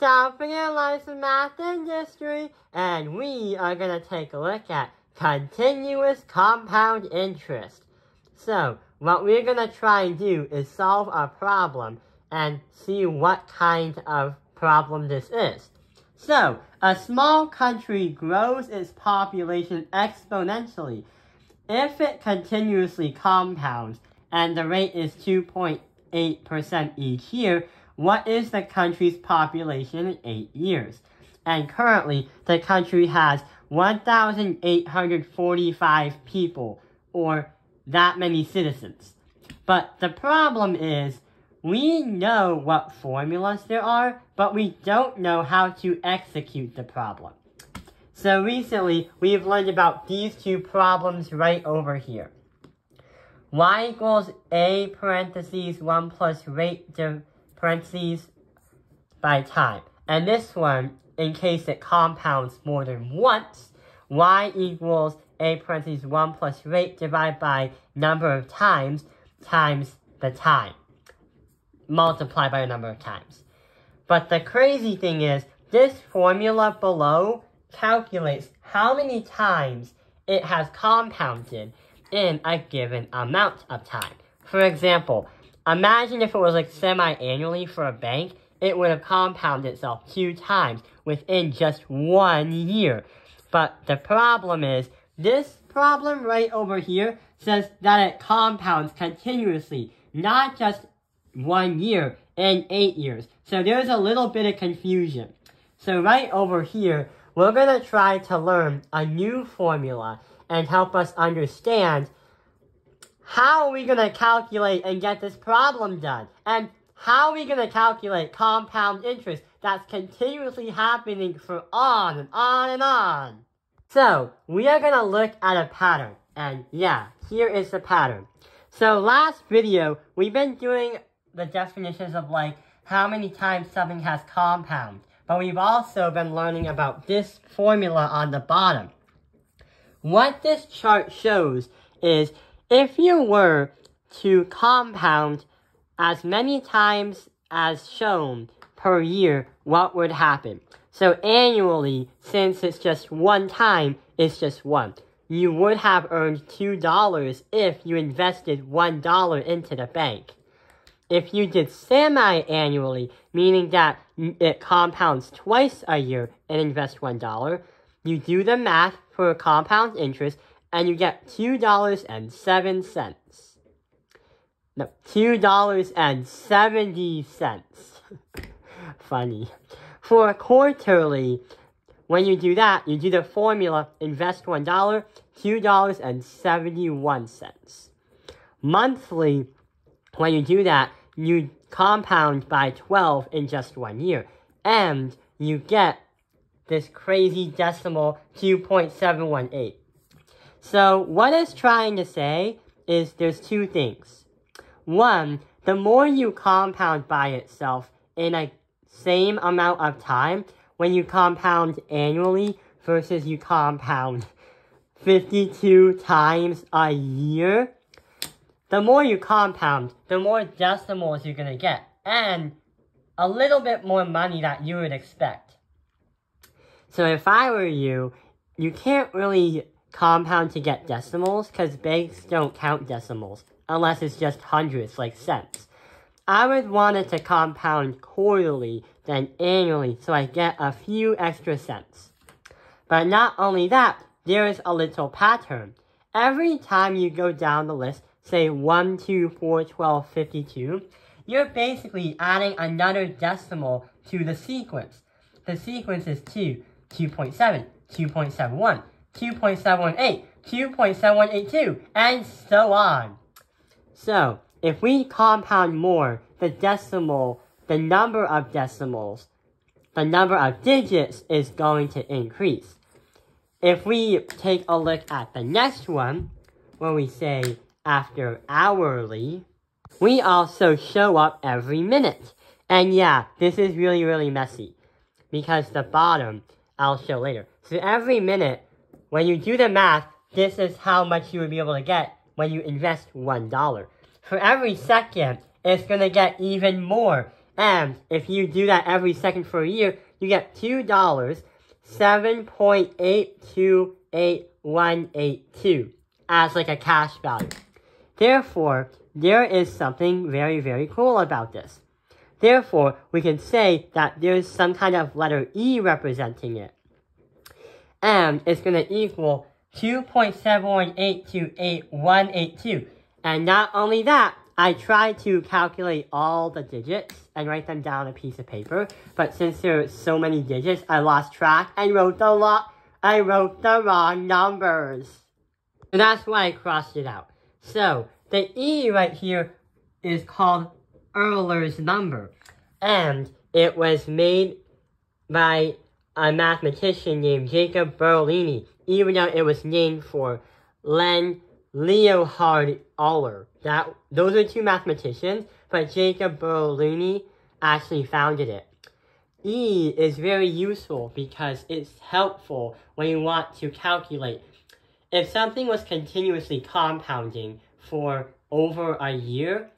Taopin Airlines Math Industry, and we are going to take a look at continuous compound interest. So, what we're going to try and do is solve a problem and see what kind of problem this is. So, a small country grows its population exponentially if it continuously compounds and the rate is 2.8% each year, what is the country's population in eight years? And currently, the country has 1,845 people, or that many citizens. But the problem is, we know what formulas there are, but we don't know how to execute the problem. So recently, we've learned about these two problems right over here. y equals a parentheses 1 plus rate parentheses by time. And this one, in case it compounds more than once, y equals a parentheses 1 plus rate divided by number of times times the time. Multiplied by the number of times. But the crazy thing is, this formula below calculates how many times it has compounded in a given amount of time. For example, Imagine if it was like semi-annually for a bank, it would have compounded itself two times within just one year. But the problem is, this problem right over here says that it compounds continuously, not just one year and eight years. So there's a little bit of confusion. So right over here, we're going to try to learn a new formula and help us understand how are we going to calculate and get this problem done? And how are we going to calculate compound interest that's continuously happening for on and on and on? So, we are going to look at a pattern. And yeah, here is the pattern. So last video, we've been doing the definitions of like how many times something has compound. But we've also been learning about this formula on the bottom. What this chart shows is if you were to compound as many times as shown per year, what would happen? So annually, since it's just one time, it's just one. You would have earned $2 if you invested $1 into the bank. If you did semi-annually, meaning that it compounds twice a year and invest $1, you do the math for compound interest and you get $2.07. No, $2.70. Funny. For quarterly, when you do that, you do the formula, invest $1, $2.71. Monthly, when you do that, you compound by 12 in just one year. And you get this crazy decimal 2.718. So what it's trying to say is there's two things. One, the more you compound by itself in a same amount of time, when you compound annually versus you compound 52 times a year, the more you compound, the more decimals you're going to get. And a little bit more money that you would expect. So if I were you, you can't really compound to get decimals because banks don't count decimals unless it's just hundreds like cents. I would want it to compound quarterly then annually so I get a few extra cents. But not only that, there is a little pattern. Every time you go down the list, say 1, 2, 4, 12, 52, you're basically adding another decimal to the sequence. The sequence is 2, 2.7, 2.71, 2.718, 2.7182, and so on. So, if we compound more, the decimal, the number of decimals, the number of digits is going to increase. If we take a look at the next one, where we say after hourly, we also show up every minute. And yeah, this is really, really messy. Because the bottom, I'll show later. So every minute, when you do the math, this is how much you would be able to get when you invest $1. For every second, it's going to get even more. And if you do that every second for a year, you get $2, 7.828182 as like a cash value. Therefore, there is something very, very cool about this. Therefore, we can say that there's some kind of letter E representing it. And it's going to equal 2.71828182. And not only that, I tried to calculate all the digits and write them down on a piece of paper, but since there are so many digits, I lost track and wrote the lot. I wrote the wrong numbers. And that's why I crossed it out. So, the E right here is called Euler's number. And it was made by a mathematician named Jacob Bernoulli, even though it was named for Len Leonhard Euler. That those are two mathematicians, but Jacob Bernoulli actually founded it. E is very useful because it's helpful when you want to calculate. If something was continuously compounding for over a year,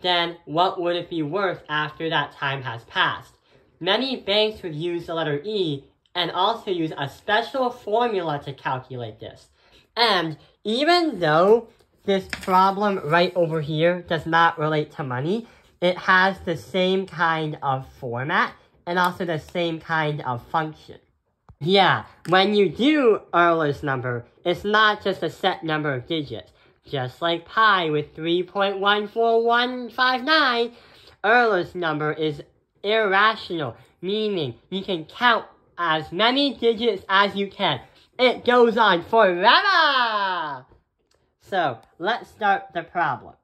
then what would it be worth after that time has passed? Many banks would use the letter E and also use a special formula to calculate this. And even though this problem right over here does not relate to money, it has the same kind of format and also the same kind of function. Yeah, when you do Euler's number, it's not just a set number of digits. Just like pi with 3.14159, Euler's number is irrational, meaning you can count as many digits as you can. It goes on forever! So, let's start the problem.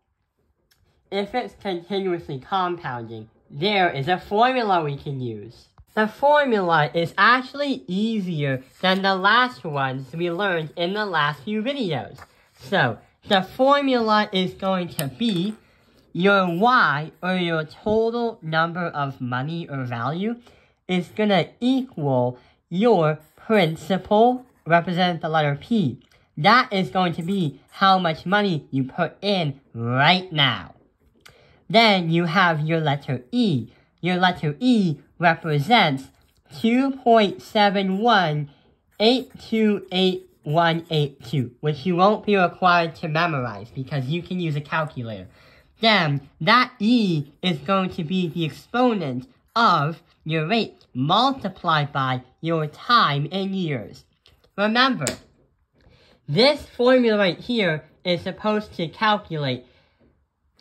If it's continuously compounding, there is a formula we can use. The formula is actually easier than the last ones we learned in the last few videos. So, the formula is going to be your Y, or your total number of money or value, is going to equal your principal, represent the letter P. That is going to be how much money you put in right now. Then you have your letter E. Your letter E represents 2.718288182, which you won't be required to memorize because you can use a calculator. Then that E is going to be the exponent of your rate multiplied by your time in years. Remember, this formula right here is supposed to calculate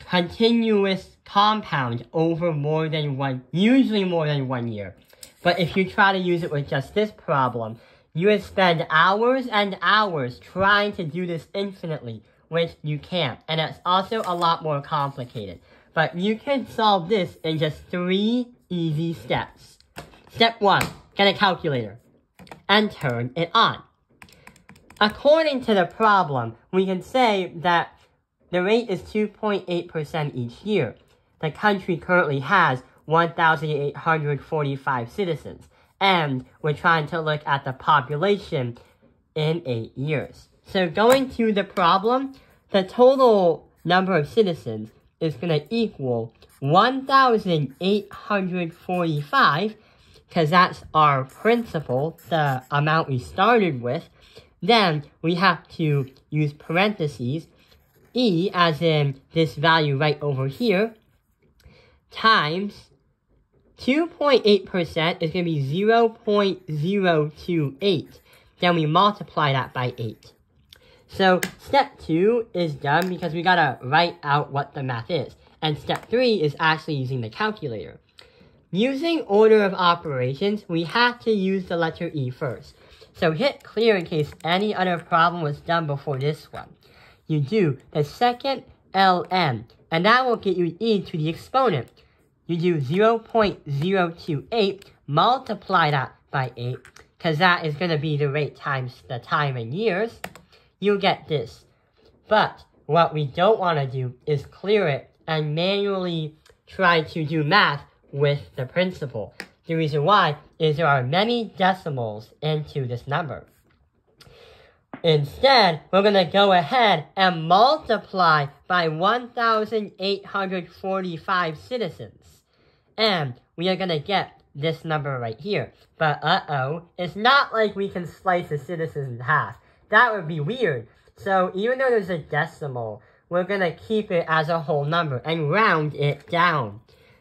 continuous compound over more than one, usually more than one year. But if you try to use it with just this problem, you would spend hours and hours trying to do this infinitely, which you can't. And it's also a lot more complicated. But you can solve this in just three easy steps. Step one, get a calculator and turn it on. According to the problem, we can say that the rate is 2.8% each year. The country currently has 1,845 citizens, and we're trying to look at the population in 8 years. So going to the problem, the total number of citizens is going to equal 1,845, because that's our principal, the amount we started with. Then we have to use parentheses e, as in this value right over here, times 2.8% is going to be 0.028. Then we multiply that by 8. So step 2 is done because we got to write out what the math is. And step 3 is actually using the calculator. Using order of operations, we have to use the letter E first. So hit clear in case any other problem was done before this one you do the second ln, and that will get you e to the exponent. You do 0.028, multiply that by 8, because that is going to be the rate times the time in years. You get this. But what we don't want to do is clear it and manually try to do math with the principal. The reason why is there are many decimals into this number. Instead, we're going to go ahead and multiply by 1,845 citizens. And we are going to get this number right here. But uh-oh, it's not like we can slice the citizens in half. That would be weird. So even though there's a decimal, we're going to keep it as a whole number and round it down.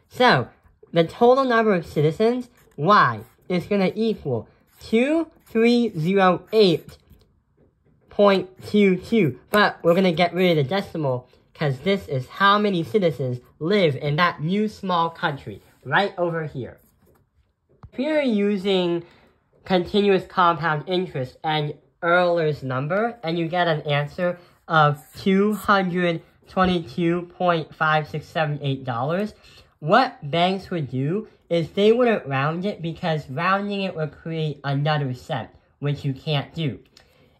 So, the total number of citizens, y, is going to equal 2308.22. But we're going to get rid of the decimal because this is how many citizens live in that new small country right over here. If you're using continuous compound interest and Euler's number and you get an answer of $222.5678, what banks would do is they wouldn't round it because rounding it would create another cent, which you can't do.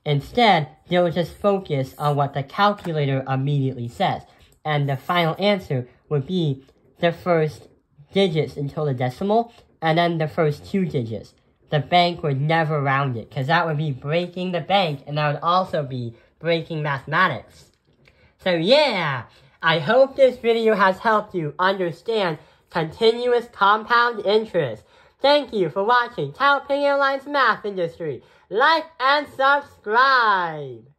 Instead, they will just focus on what the calculator immediately says, and the final answer would be the first digits until the decimal, and then the first two digits. The bank would never round it, because that would be breaking the bank, and that would also be breaking mathematics. So yeah, I hope this video has helped you understand continuous compound interest. Thank you for watching Taopin Airlines Math Industry. Like and subscribe!